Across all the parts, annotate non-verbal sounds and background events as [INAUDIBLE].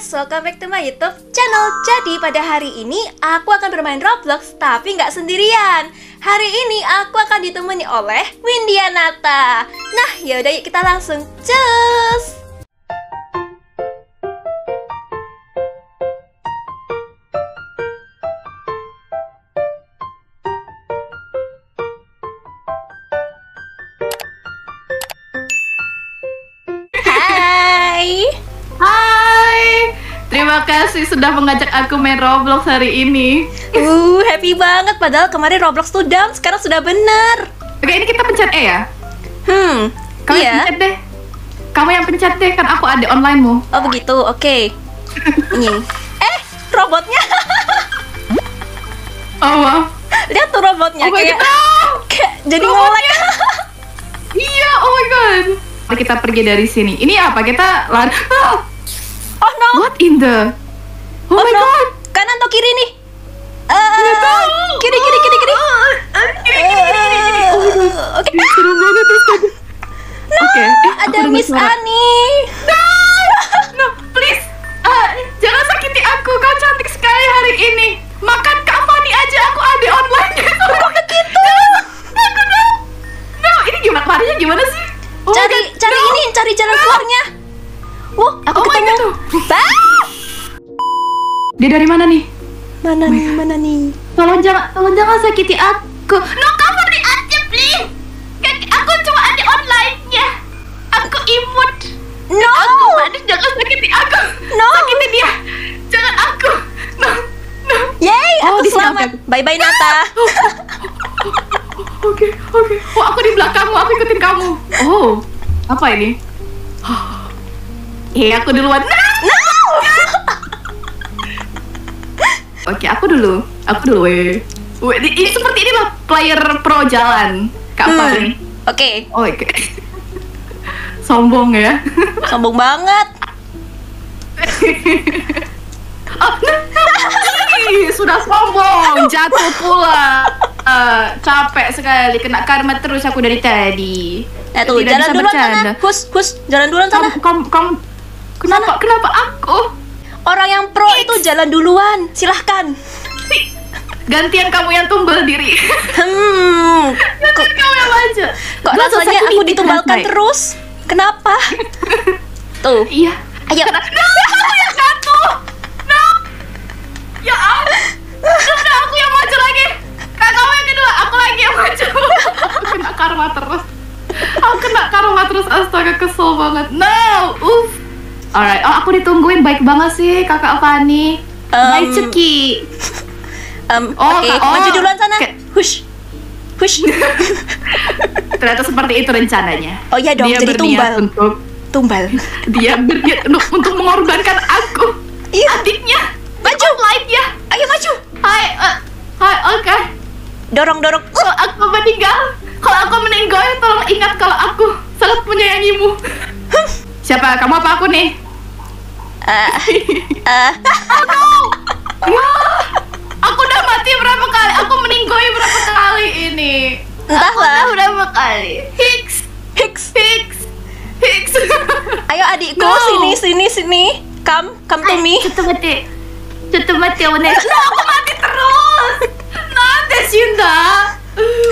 guys, welcome back to my YouTube channel. Jadi pada hari ini aku akan bermain Roblox tapi nggak sendirian. Hari ini aku akan ditemani oleh Windianata. Nah, yaudah yuk kita langsung cus. Terima kasih sudah mengajak aku main Roblox hari ini. Uh, happy banget padahal kemarin Roblox tuh down, sekarang sudah bener. Oke, ini kita pencet E ya. Hmm. Kamu yang iya. pencet deh. Kamu yang pencet deh, kan aku ada onlinemu. Oh begitu, oke. Ini. [LAUGHS] Eh, robotnya. Oh, wow. Lihat tuh robotnya Oh kayak, kayak jadi ngolek. Iya, oh my god. Kita pergi dari sini. Ini apa? Kita lari. No. What in the? Oh, Oh, my no. god. Kanan atau kiri nih? Eh, tahu. kiri kiri kiri kiri. Eh, Oke. Seru banget astaga. Oke, eh, aku Ada Miss. Ani. No, no, please, Ah, jangan sakiti aku. Kau cantik sekali hari ini. Makan Kak Fani aja, aku ada online. Dia dari mana nih? Mana nih? Mana nih? Tolong jangan, tolong jangan sakiti aku. No, Kak Fani aja, please. Kak- Aku cuma ada online-nya. Aku imut. No. Aku manis, jangan sakiti aku. No. Sakiti dia. Jangan aku. No, no. Yay, Oh, aku di sini, selamat. Bye bye Nata. Oke, oke. Oh, aku di belakangmu, aku ikutin kamu. Oh, apa ini? Eh, aku duluan. Nah! Oke, aku dulu. Aku dulu, weh. Weh, ini, ini seperti inilah player pro jalan. Kak Hmm. Oke, Oh, oke. [LAUGHS] Sombong ya. sombong banget. [LAUGHS] Oh, nah, sudah sombong, jatuh pula. Eh, capek sekali, kena karma terus aku dari tadi. Eh tuh, Tidak jalan duluan sana. Hus, hus, jalan duluan sana. Kamu, kamu, kamu, kenapa, kenapa aku? Orang yang pro itu jalan duluan. Silahkan. Gantian kamu yang tumbal diri. [LAUGHS] Hmm, Gantian kamu yang maju. kok Gua rasanya aku ditumbalkan Rasai. terus? Kenapa? [LAUGHS] Tuh. Iya. Ayo. Kena- No, aku yang jatuh. No. Ya ampun. Udah aku yang maju lagi. Kak kamu yang kedua, aku lagi yang maju. Aku kena karma terus. Aku kena karma terus. Astaga kesel banget. No. Uff. Alright. Oh, aku ditungguin baik banget sih Kakak Fani. Um, Cuki. Um, Oh, Oke, Kak, oh. maju duluan sana. Kayak- Hush. Hush. [LAUGHS] Ternyata seperti itu rencananya. Oh iya dong, Dia jadi tumbal. Untuk Tumbal. [LAUGHS] dia berniat untuk, mengorbankan aku. Iya. Adiknya. Maju. Lain ya. Ayo maju. Hai, eh, hai, oke. Dorong, dorong. Uh, Kalau aku meninggal, kalau aku meninggal, tolong ingat kalau aku sangat menyayangimu. Siapa? Kamu apa aku nih? eh, eh. Ya, aku udah mati berapa kali? Aku meninggoy berapa kali ini? Entahlah. Aku udah berapa kali? Hicks, Hicks. Hicks, Hicks. Ayo adikku, No. sini, sini, sini. Come, come to me. Cukup mati. Cukup mati. [LAUGHS] No, aku mati terus. Nanti Shinda.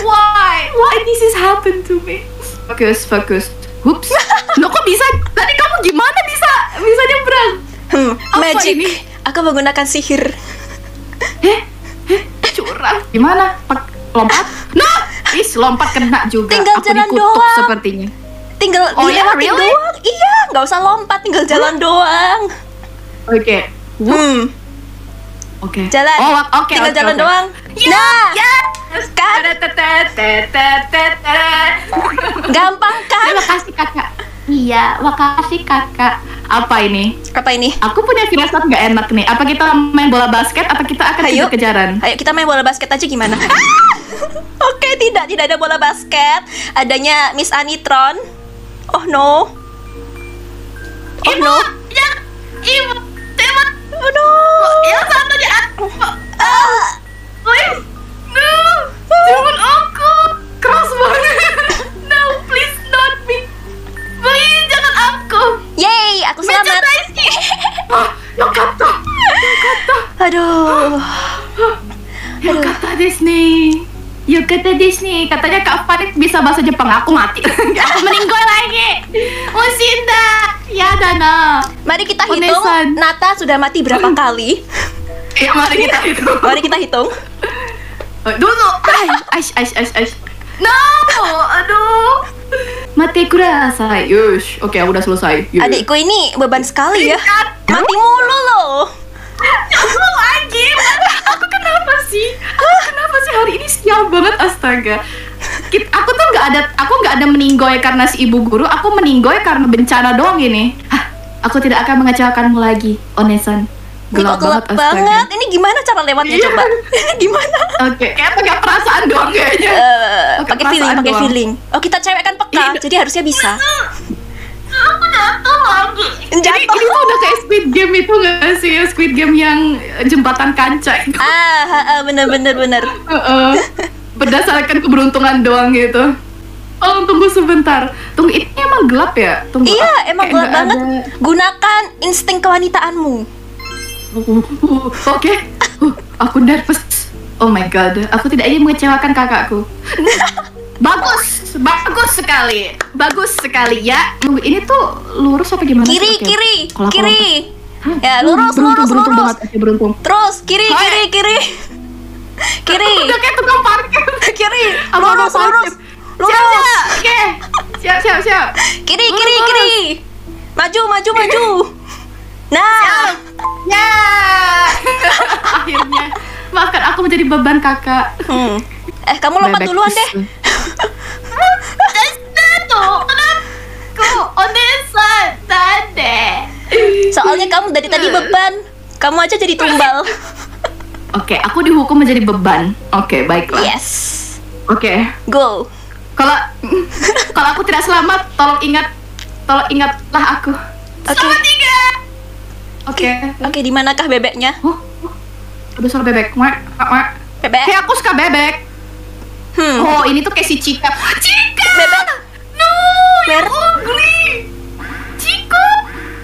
Why? Why this is happen to me? Fokus, fokus. Hups. Lo kok bisa? Tadi kamu gimana bisa bisa nyebrang? Hmm, Apa magic. ini? Aku menggunakan sihir. Heh? Heh? Curang. Gimana? Pak lompat? No! Is lompat kena juga. Tinggal Aku jalan doang. sepertinya. Tinggal Oh, ya? Really? doang. Iya, nggak usah lompat, tinggal jalan doang. Oke. Hmm, Oke. jalan. Oh, oke. tinggal oke, jalan oke. doang. Ya, Nah, ya. kan [LAUGHS] gampang kan? Terima kasih kakak. Iya, makasih kakak. Apa ini? Apa ini? Aku punya firasat nggak enak nih. Apa kita main bola basket atau kita akan Ayo. kejar-kejaran? Ayo kita main bola basket aja gimana? [LAUGHS] [LAUGHS] Oke, tidak, tidak ada bola basket. Adanya Miss Anitron. Oh no. Oh no. Ya, ibu, Oh no. yang satunya aku. Ah. Please, no, jangan aku. Keras banget. [LAUGHS] No, please not me. Please, jangan aku. Yeay, aku selamat. Merchandise. Oh, Yokata. Aduh. Yokata desu ne. Yokata desu ne. Katanya Kak Farid bisa bahasa Jepang. Aku mati. [LAUGHS] aku meninggal lagi. Mushinda. Yada na. Mari kita hitung Onesan. Nata sudah mati berapa kali. Ya, mari kita itu. Mari kita hitung. Dulu. Aish, aish, aish, aish. No, aduh. Mati kudasai. Yush. Oke, aku udah selesai. Yuk. Adikku ini beban sekali ya. Mati mulu loh. Aku lagi. Aku kenapa sih? Aku kenapa sih hari ini sial banget astaga. Kit- Aku tuh nggak ada, aku nggak ada meninggoy karena si ibu guru. Aku meninggoy karena bencana doang ini. Hah, aku tidak akan mengecewakanmu lagi, Onesan. Ini kok gelap banget. Ini gimana cara lewatnya Iya. coba? Ini [LAUGHS] gimana? Oke, kayak pakai perasaan doang kayaknya. Oke, pakai feeling, pakai feeling. Oh, kita cewek kan peka, Iya. jadi harusnya bisa. Aku jatuh lagi. Jadi Jatuh. ini tuh udah kayak Squid Game itu nggak sih? Squid Game yang jembatan kaca itu. Ah, bener bener bener. Heeh. [LAUGHS] Berdasarkan keberuntungan doang gitu. Oh, tunggu sebentar. Tunggu, ini emang gelap ya? Tunggu. Iya, ah, emang gelap banget. ada- Gunakan insting kewanitaanmu. Uh, Oke. Uh, aku nervous. Oh my god, aku tidak ingin mengecewakan kakakku. bagus, bagus sekali, bagus sekali ya. Tunggu, ini tuh lurus apa gimana? Kiri, Oke. kiri, kiri. Hah? Ya, lurus, beruntung, lurus, beruntung lurus. banget, beruntung. Terus kiri, Hai. kiri, kiri. Kiri, Udah kayak tukang parkir. kiri. Lurus, lurus. Lurus. Oke. Siap, siap, siap. Kiri, kiri, kiri. Maju, maju, maju. Nah, Ya. [LAUGHS] Akhirnya. Maafkan aku menjadi beban kakak. hmm. eh kamu lompat duluan deh. [LAUGHS] Soalnya kamu dari tadi beban. Kamu aja jadi tumbal. [LAUGHS] Oke, aku dihukum menjadi beban. Oke, baiklah. Yes. Oke. Go. Kalau kalau aku tidak selamat, tolong ingat tolong ingatlah aku. Oke. Selamat tiga. Oke. Oke, di manakah bebeknya? Oh, oh, ada suara bebek. Mak, mak. Bebek. Kayak aku suka bebek. Hmm. Oh, ini tuh kayak si Cika. Cika! Bebek. No, you Where? ugly. Cika.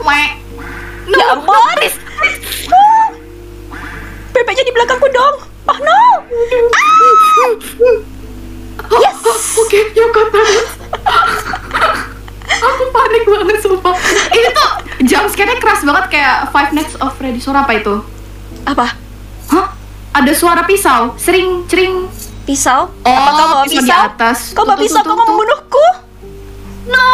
No, Ya ampun. Bebeknya di belakangku dong. Oh no. Yes. Oke, yuk kata. [LAUGHS] Aku panik banget sumpah. Ini tuh jump scare-nya keras banget kayak Five Nights of Freddy. Suara apa itu? Apa? Hah? Ada suara pisau. Sering, cering. Pisau? Oh, Apa kau bawa pisau di atas. Kau tuh, pisau, kau mau membunuhku? No,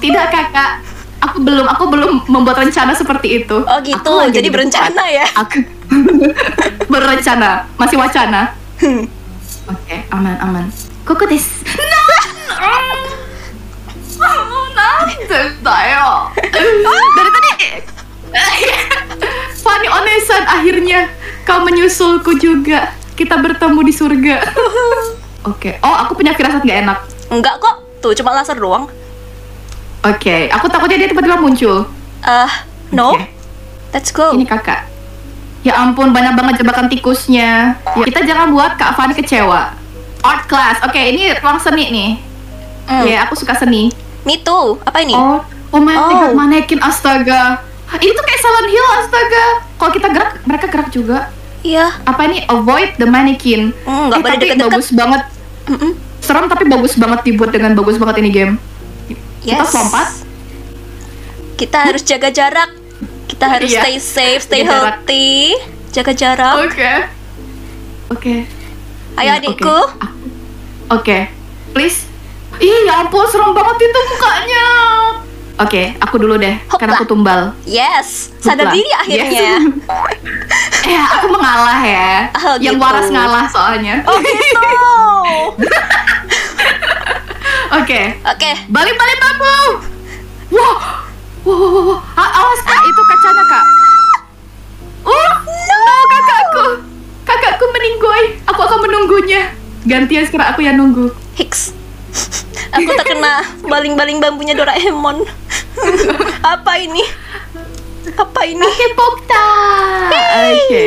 tidak kakak. Aku belum, aku belum membuat rencana seperti itu. Oh gitu, Aku jadi di berencana ya? Aku [LAUGHS] berencana, masih wacana. Hmm. Oke, aman, aman. Koko desu. No! Dari tadi Fanny Onesan akhirnya kau menyusulku juga. Kita bertemu di surga. Oke. Oh, aku punya firasat gak enak. Enggak kok. Tuh, cuma laser doang. Oke, aku takutnya dia tiba-tiba muncul. Eh, no. Oke. Let's go. Ini kakak. Ya ampun, banyak banget jebakan tikusnya. Ya, kita jangan buat Kak Fani kecewa. Art class. Oke, ini ruang seni nih. Hmm. Ya, aku suka seni. Me too. Apa ini? Oh, oh my Oh. god, manekin astaga. Ini tuh kayak Silent Hill astaga. Kalau kita gerak, mereka gerak juga. Iya. Apa ini? Avoid the mannequin. Hmm, nggak Eh, tapi deket-deket. bagus banget. Mm-mm. Serem tapi bagus banget dibuat dengan bagus banget ini game. Kita Yes. lompat. Kita harus jaga jarak. Kita harus Iya. stay safe, stay Jaga jarak. healthy. Jaga jarak. Oke. Oke. Ayo Ya, adikku. Oke, Aku- Oke, please. Ih, ya ampun, serem banget itu mukanya. Oke, aku dulu deh, karena aku tumbal. Yes. Sadar Hopla. diri akhirnya. Yes. [LAUGHS] eh, aku mengalah ya. Oh, Yang gitu. waras ngalah soalnya. Oh gitu. [LAUGHS] Oke, Oke. balik balik bambu. Wow, wow, wow, awas kak, itu kacanya kak. Oh, no, kakakku, kakakku meninggoy. Aku akan menunggunya. Gantian sekarang aku yang nunggu. Hicks. Aku terkena baling-baling bambunya Doraemon. Apa ini? Apa ini? Oke, Pokta. Oke.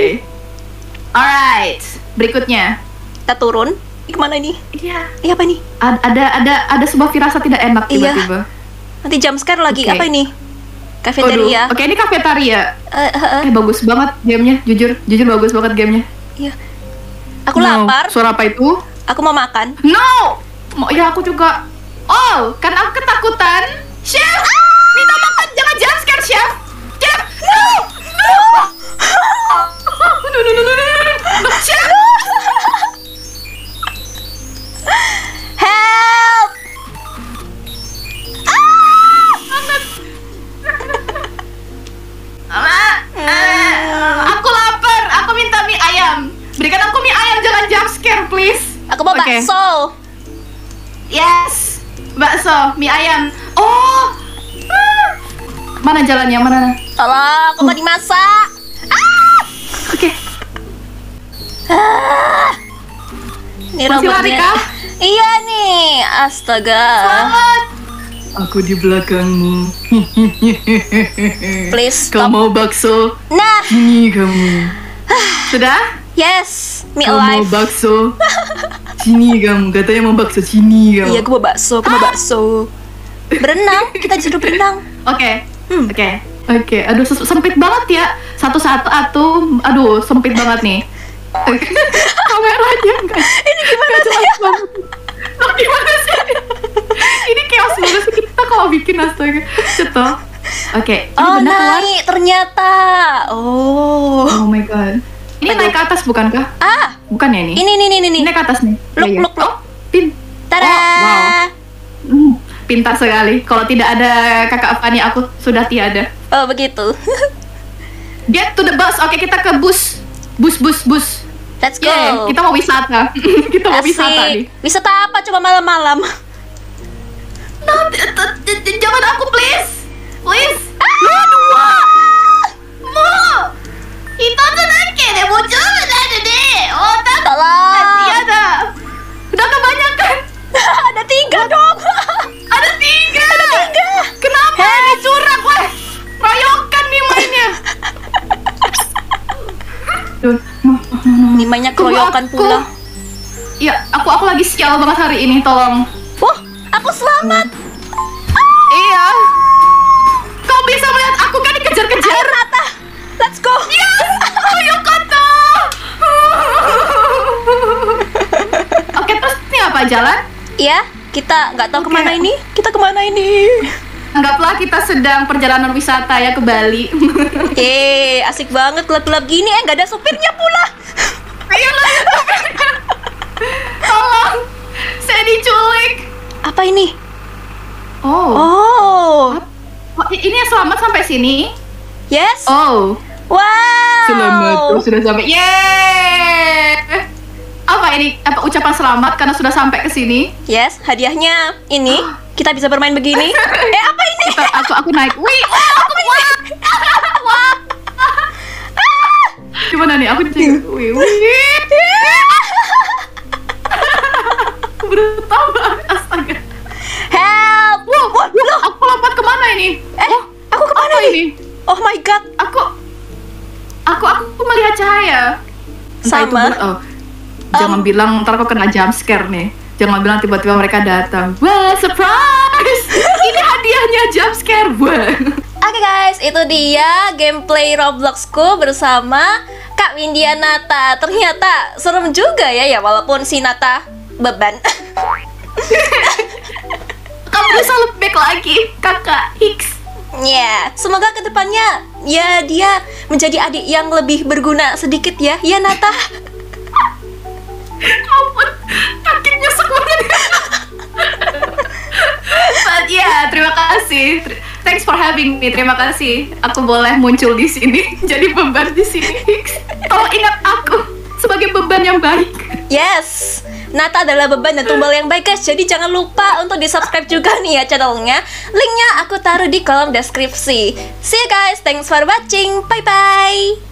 Alright, berikutnya. Kita turun. Ke mana ini? Iya. Iya apa ini? Ada ada ada sebuah firasat tidak enak Iya. tiba-tiba. Nanti jump scare lagi. Oke. Apa ini? Kafeteria. Oke, ini kafetaria. Eh, eh, eh, Eh, bagus banget gamenya, jujur. Jujur bagus banget gamenya. iya. Aku No. lapar. Suara apa itu? Aku mau makan. No! Mau ya aku juga. Oh, kan aku ketakutan. Chef! Minta makan, jangan jump scare, Chef! Chef! [LAUGHS] No! No! No, no, no, no, no, no, no. [LAUGHS] Chef! Help! Aku mau Oke. bakso. Yes, bakso, mie ayam. Oh, Ah. mana jalannya? Mana? Tolong, aku mau dimasak. Oke, Ini Masih lari kah? Iya nih, astaga. selamat. Aku di belakangmu. [LAUGHS] Please Kau stop. mau bakso? Nah, Sini kamu. Sudah? Yes, Kau mau alive. bakso? [LAUGHS] Sini kamu. Katanya mau bakso. Sini kamu. Iya, aku mau bakso, aku mau bakso. Berenang, kita disuruh berenang. Oke. Hmm. Oke. Oke. Aduh sempit banget ya. Satu-satu atuh. Aduh, sempit banget nih. [LAUGHS] Kameranya enggak. Ini gimana sih? Loh, gimana sih? Ini chaos banget sih kita kalau bikin astaga. Ceto. Oke. ini Oh, benar keluar. naik ternyata. Oh. Oh my god. Ini Aduh. naik ke atas bukankah? Ah, Bukan ya ini? ini nih Ini nih. naik ke atas nih. Look, iya. look, look. Oh, pin. Tada. Oh, wow. Hmm, pintar sekali. Kalau tidak ada kakak Fani, aku sudah tiada. Oh, begitu. [LAUGHS] Get to the bus. Oke, kita ke bus. Bus, bus, bus. Let's go. Yeay, kita mau wisata. [LAUGHS] kita mau wisata nih. Asik. Wisata apa coba malam-malam? No, jangan aku please. Please. Ah! No. Ito tsunake de mucho ada deh. Oh. Tolong. Tiada. Udah kebanyakan. [LAUGHS] Ada tiga dong. Ada tiga. Ada tiga. Kenapa? Ini curang, weh. Royokan nih mainnya. Ini Tunggu keroyokan pula. Ya, aku aku lagi sial banget hari ini, tolong. Wah, aku selamat. Iya. Kau bisa melihat aku kan dikejar-kejar. Jalan? Iya, kita nggak tahu Oke. ke mana ini. Kita ke mana ini? Anggaplah kita sedang perjalanan wisata ya ke Bali. Yeay, [LAUGHS] asik banget gelap-gelap gini. Eh, nggak ada supirnya pula. Ayolah. Tolong. Saya diculik. Apa ini? Oh. Oh, Oh, ini yang selamat sampai sini. yes. Oh. Wow. sudah sampai. Yeay. Apa ini? Apa ucapan selamat karena sudah sampai ke sini? Yes, hadiahnya ini. Kita bisa bermain begini. [LAUGHS] Eh, apa ini? Kita, aku aku naik. Wih, [LAUGHS] oh, aku wah. [LAUGHS] Wah. Gimana nih? Aku jadi wih, wih. Aku brutal banget, astaga. Help. Wah, wah, wah, aku lompat ke mana ini? Eh, Wah, aku ke mana ini? Oh my god. Aku aku aku melihat cahaya. Entah Sama. itu oh, jangan bilang ntar aku kena jump scare nih. Jangan bilang tiba-tiba mereka datang. Wah, surprise! [LAUGHS] Ini hadiahnya jump scare, wah. Oke guys, itu dia gameplay Robloxku bersama Kak Windia Nata. Ternyata serem juga ya ya walaupun si Nata beban. [LAUGHS] Kamu bisa lebih lagi, kakak Hicks. Ya, semoga ke depannya ya dia menjadi adik yang lebih berguna sedikit ya, ya Nata. Kasih. Thanks for having me. Terima kasih. Aku boleh muncul di sini. [LAUGHS] Jadi beban di sini. [LAUGHS] Tolong ingat aku sebagai beban yang baik. Yes, Nata adalah beban dan tumbal yang baik guys. Jadi jangan lupa untuk di subscribe juga nih ya channelnya. Linknya aku taruh di kolom deskripsi. See you guys, thanks for watching, bye bye.